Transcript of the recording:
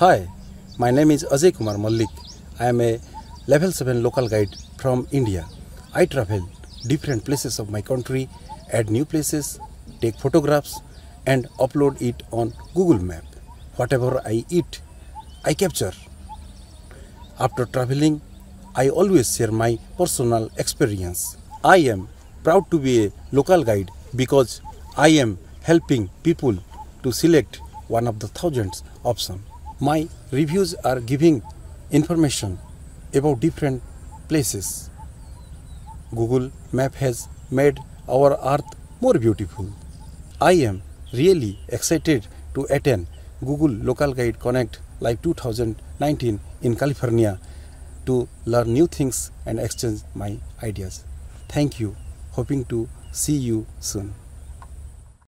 Hi, my name is Ajay Kumar Mallick. I am a level 7 local guide from India. I travel different places of my country, add new places, take photographs and upload it on Google Map. Whatever I eat, I capture. After traveling, I always share my personal experience. I am proud to be a local guide because I am helping people to select one of the thousands options. My reviews are giving information about different places. Google Map has made our earth more beautiful. I am really excited to attend Google Local Guide Connect Live 2019 in California to learn new things and exchange my ideas. Thank you. Hoping to see you soon.